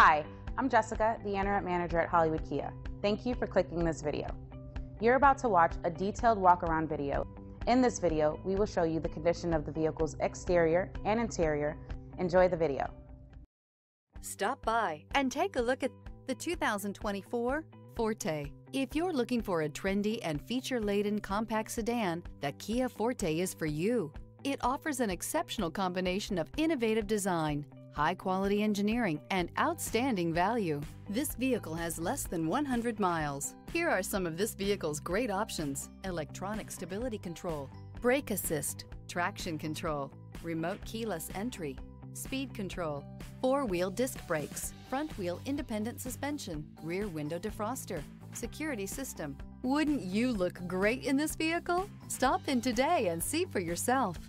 Hi, I'm Jessica, the Internet Manager at Hollywood Kia. Thank you for clicking this video. You're about to watch a detailed walk-around video. In this video, we will show you the condition of the vehicle's exterior and interior. Enjoy the video. Stop by and take a look at the 2024 Forte. If you're looking for a trendy and feature-laden compact sedan, the Kia Forte is for you. It offers an exceptional combination of innovative design, high-quality engineering, and outstanding value. This vehicle has less than 100 miles. Here are some of this vehicle's great options. Electronic stability control, brake assist, traction control, remote keyless entry, speed control, four-wheel disc brakes, front-wheel independent suspension, rear window defroster, security system. Wouldn't you look great in this vehicle? Stop in today and see for yourself.